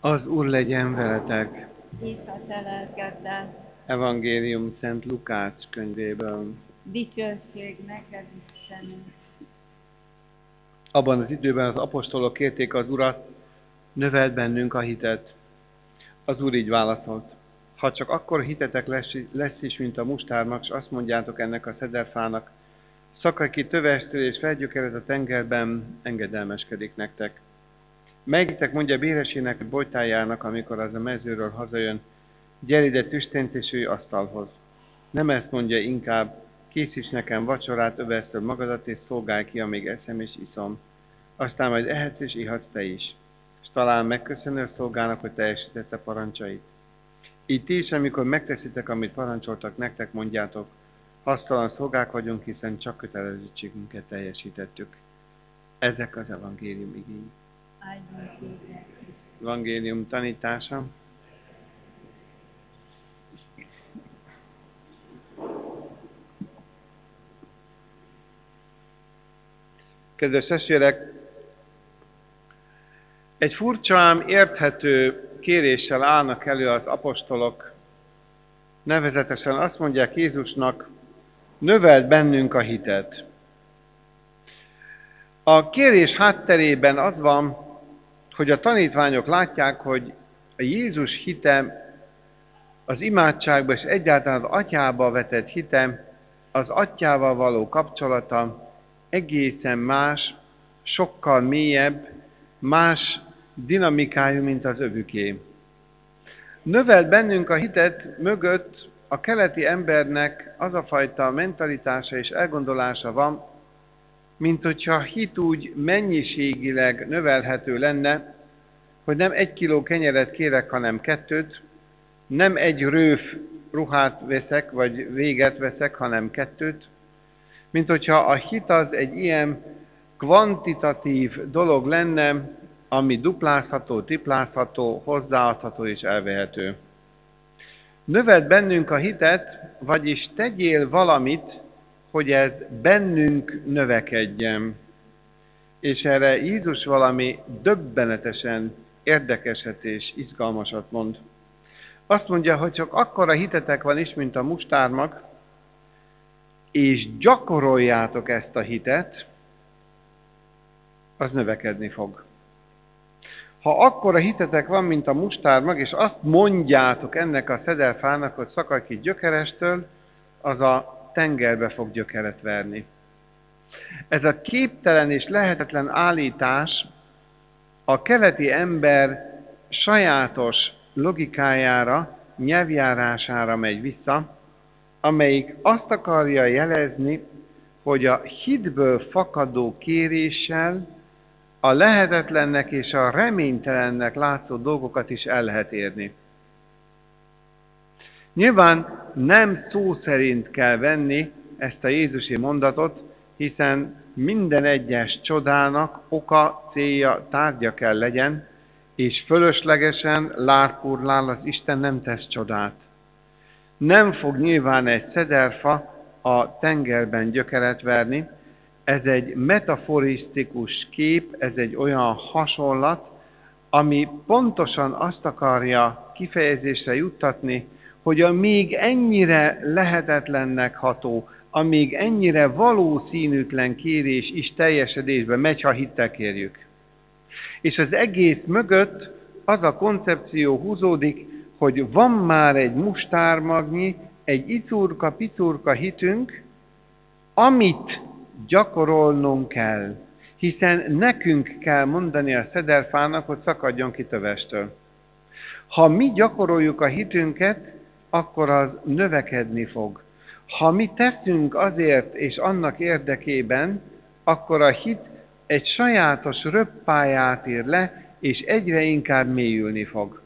Az Úr legyen veletek. Evangélium Szent Lukács könyvéből. Dicsőség neked, Istenünk. Abban az időben az apostolok kérték az Urat, növeld bennünk a hitet. Az Úr így válaszolt. Ha csak akkor hitetek lesz, lesz is, mint a mustárnak, és azt mondjátok ennek a szederfának, szakadj ki tövestől és felgyökered a tengerben, engedelmeskedik nektek. Megitek mondja béresének, bolytájának, amikor az a mezőről hazajön, gyere ide tüstént és ülj asztalhoz. Nem ezt mondja inkább, készíts nekem vacsorát, övesztöd magadat, és szolgálj ki, amíg eszem és iszom. Aztán majd ehetsz és ihatsz te is. És talán megköszönő a szolgának, hogy teljesítette parancsait. Így ti is, amikor megteszitek, amit parancsoltak nektek, mondjátok, hasztalan szolgák vagyunk, hiszen csak kötelezettségünket teljesítettük. Ezek az evangélium igény. Evangélium tanítása. Kedves testvérek, egy furcsa, ám érthető kéréssel állnak elő az apostolok. Nevezetesen azt mondják Jézusnak, növeld bennünk a hitet. A kérés hátterében az van, hogy a tanítványok látják, hogy a Jézus hite, az imádságba és egyáltalán az atyába vetett hite, az atyával való kapcsolata egészen más, sokkal mélyebb, más dinamikájú, mint az övüké. Növelt bennünk a hitet mögött a keleti embernek az a fajta mentalitása és elgondolása van, mint hogyha a hit úgy mennyiségileg növelhető lenne, hogy nem egy kiló kenyeret kérek, hanem kettőt, nem egy rőf ruhát veszek, vagy véget veszek, hanem kettőt, mint hogyha a hit az egy ilyen kvantitatív dolog lenne, ami duplázható, triplázható, hozzáadható és elvehető. Növeld bennünk a hitet, vagyis tegyél valamit, hogy ez bennünk növekedjen. És erre Jézus valami döbbenetesen érdekeset és izgalmasat mond. Azt mondja, hogy csak akkora hitetek van is, mint a mustármag, és gyakoroljátok ezt a hitet, az növekedni fog. Ha akkora hitetek van, mint a mustármag, és azt mondjátok ennek a szederfának, hogy szakadj ki gyökerestől, az a tengerbe fog gyökeret verni. Ez a képtelen és lehetetlen állítás a keleti ember sajátos logikájára, nyelvjárására megy vissza, amelyik azt akarja jelezni, hogy a hitből fakadó kéréssel a lehetetlennek és a reménytelennek látszó dolgokat is el lehet érni. Nyilván nem szó szerint kell venni ezt a Jézusi mondatot, hiszen minden egyes csodának oka, célja, tárgya kell legyen, és fölöslegesen lárpurlál az Isten nem tesz csodát. Nem fog nyilván egy szederfa a tengerben gyökeret verni, ez egy metaforisztikus kép, ez egy olyan hasonlat, ami pontosan azt akarja kifejezésre juttatni, hogy a még ennyire lehetetlennek ható, a még ennyire valószínűtlen kérés is teljesedésbe megy, ha hittel kérjük. És az egész mögött az a koncepció húzódik, hogy van már egy mustármagnyi, egy icurka-picurka hitünk, amit gyakorolnunk kell, hiszen nekünk kell mondani a szederfának, hogy szakadjon ki tövestől. Ha mi gyakoroljuk a hitünket, akkor az növekedni fog. Ha mi teszünk azért és annak érdekében, akkor a hit egy sajátos röppáját ír le, és egyre inkább mélyülni fog.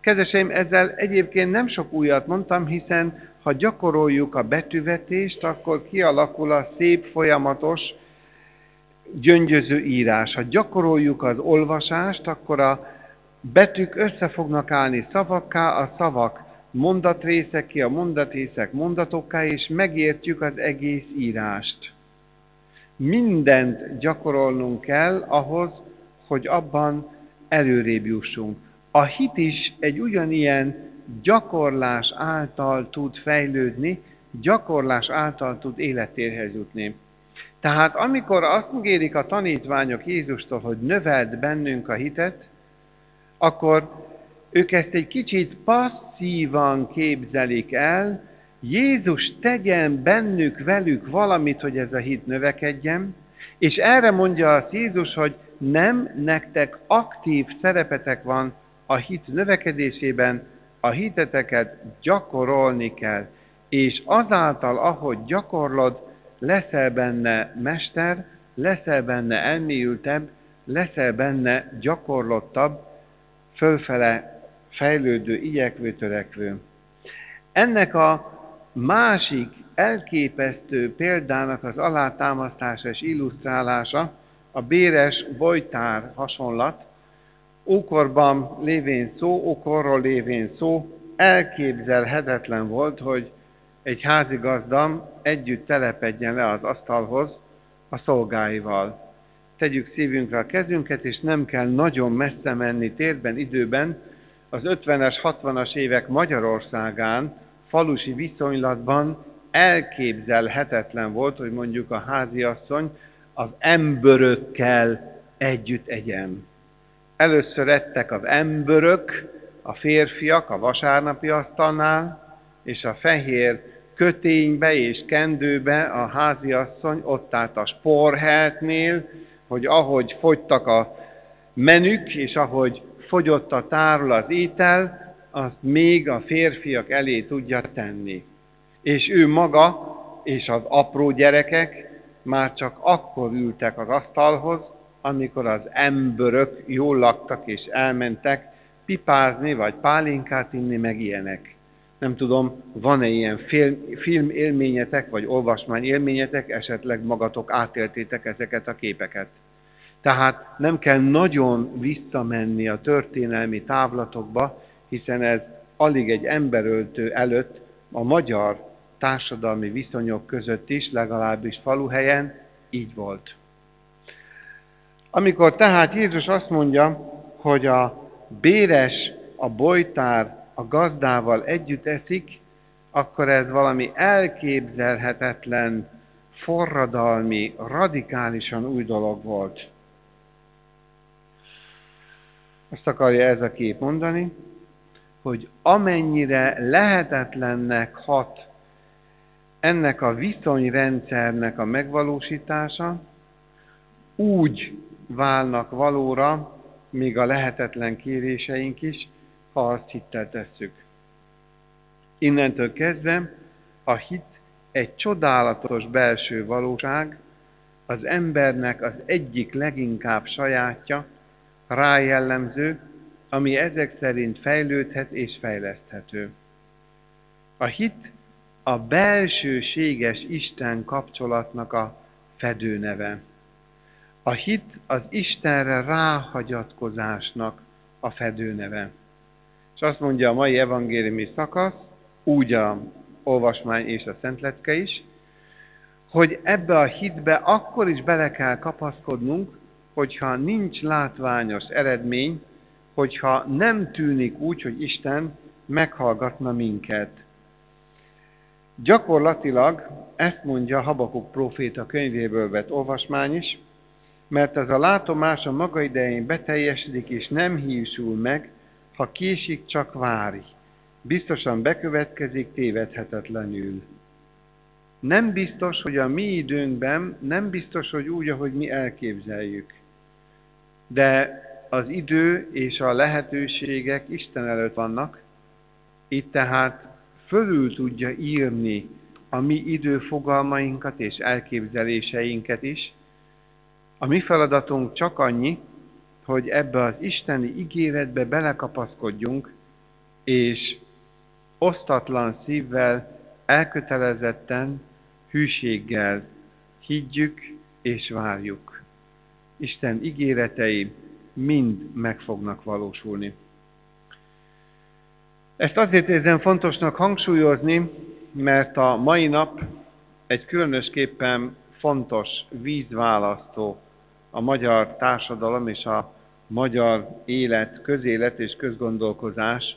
Kedveseim, ezzel egyébként nem sok újat mondtam, hiszen ha gyakoroljuk a betűvetést, akkor kialakul a szép, folyamatos, gyöngyöző írás. Ha gyakoroljuk az olvasást, akkor a betűk össze fognak állni szavakká, a szavak mondatrészek ki, a mondatrészek mondatokká, és megértjük az egész írást. Mindent gyakorolnunk kell ahhoz, hogy abban előrébb jussunk. a hit is egy ugyanilyen gyakorlás által tud fejlődni, gyakorlás által tud életérhez jutni. Tehát amikor azt ígérik a tanítványok Jézustól, hogy növeld bennünk a hitet, akkor ők ezt egy kicsit passzívan képzelik el, Jézus tegyen bennük, velük valamit, hogy ez a hit növekedjen, és erre mondja az Jézus, hogy nem nektek aktív szerepetek van a hit növekedésében, a hiteteket gyakorolni kell, és azáltal, ahogy gyakorlod, leszel benne mester, leszel benne elmélyültebb, leszel benne gyakorlottabb, fölfele fejlődő, igyekvő, törekvő. Ennek a másik elképesztő példának az alátámasztása és illusztrálása a béres bojtár hasonlat, ókorban lévén szó, ókorról lévén szó, elképzelhetetlen volt, hogy egy házigazda együtt telepedjen le az asztalhoz a szolgáival. Tegyük szívünkre a kezünket, és nem kell nagyon messze menni térben, időben, az 50-es, 60-as évek Magyarországán, falusi viszonylatban elképzelhetetlen volt, hogy mondjuk a háziasszony az emberökkel együtt egyen. Először ettek az emberök, a férfiak a vasárnapi asztalnál, és a fehér köténybe és kendőbe a háziasszony ott állt a sporheltnél, hogy ahogy fogytak a menük, és ahogy fogyott a tárul az étel, azt még a férfiak elé tudja tenni. És ő maga és az apró gyerekek már csak akkor ültek az asztalhoz, amikor az emberök jól laktak és elmentek pipázni, vagy pálinkát inni, meg ilyenek. Nem tudom, van-e ilyen film, film élményetek, vagy olvasmány élményetek, esetleg magatok átéltétek ezeket a képeket. Tehát nem kell nagyon visszamenni a történelmi távlatokba, hiszen ez alig egy emberöltő előtt a magyar társadalmi viszonyok között is, legalábbis faluhelyen így volt. Amikor tehát Jézus azt mondja, hogy a béres, a bojtár a gazdával együtt eszik, akkor ez valami elképzelhetetlen, forradalmi, radikálisan új dolog volt. Azt akarja ez a kép mondani, hogy amennyire lehetetlennek hat ennek a viszonyrendszernek a megvalósítása, úgy válnak valóra, még a lehetetlen kéréseink is, ha azt hittel tesszük. Innentől kezdve a hit egy csodálatos belső valóság, az embernek az egyik leginkább sajátja, rájellemző, ami ezek szerint fejlődhet és fejleszthető. A hit a belsőséges Isten kapcsolatnak a fedőneve. A hit az Istenre ráhagyatkozásnak a fedőneve. És azt mondja a mai evangéliumi szakasz, úgy a olvasmány és a szentletke is, hogy ebbe a hitbe akkor is bele kell kapaszkodnunk, hogyha nincs látványos eredmény, hogyha nem tűnik úgy, hogy Isten meghallgatna minket. Gyakorlatilag ezt mondja Habakuk próféta könyvéből vett olvasmány is, mert ez a látomás a maga idején beteljesedik és nem hízsul meg, ha késik, csak várj. Biztosan bekövetkezik tévedhetetlenül. Nem biztos, hogy a mi időnkben, nem biztos, hogy úgy, ahogy mi elképzeljük. De az idő és a lehetőségek Isten előtt vannak, itt tehát fölül tudja írni a mi időfogalmainkat és elképzeléseinket is. A mi feladatunk csak annyi, hogy ebbe az isteni ígéretbe belekapaszkodjunk, és osztatlan szívvel, elkötelezetten, hűséggel higgyük és várjuk. Isten ígéretei mind meg fognak valósulni. Ezt azért érzem fontosnak hangsúlyozni, mert a mai nap egy különösképpen fontos vízválasztó a magyar társadalom és a magyar élet, közélet és közgondolkozás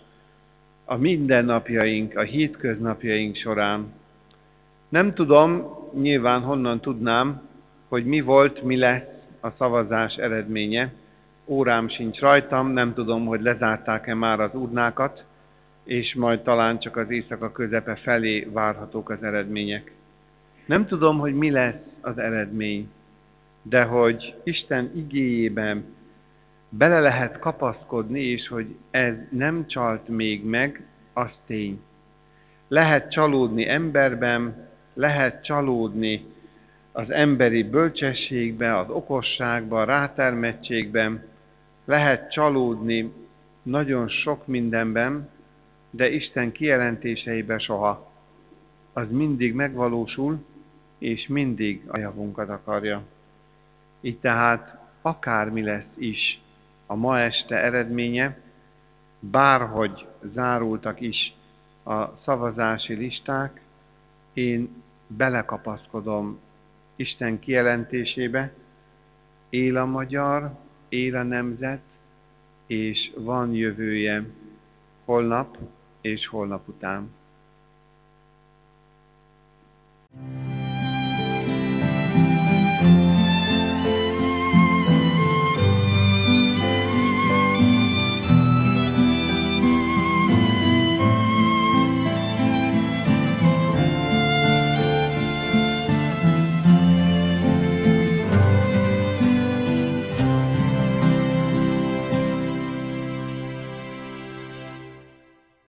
a mindennapjaink, a hétköznapjaink során. Nem tudom, nyilván honnan tudnám, hogy mi volt, mi lesz a szavazás eredménye. Órám sincs rajtam, nem tudom, hogy lezárták-e már az urnákat, és majd talán csak az éjszaka közepe felé várhatók az eredmények. Nem tudom, hogy mi lesz az eredmény, de hogy Isten igéjében bele lehet kapaszkodni, és hogy ez nem csalt még meg, az tény. Lehet csalódni emberben, lehet csalódni az emberi bölcsességben, az okosságban, a rátermettségben, lehet csalódni nagyon sok mindenben, de Isten kijelentéseibe soha. Az mindig megvalósul, és mindig a javunkat akarja. Így tehát akármi lesz is a ma este eredménye, bárhogy zárultak is a szavazási listák, én belekapaszkodom Isten kijelentésébe, él a magyar, él a nemzet, és van jövője holnap és holnap után. thank you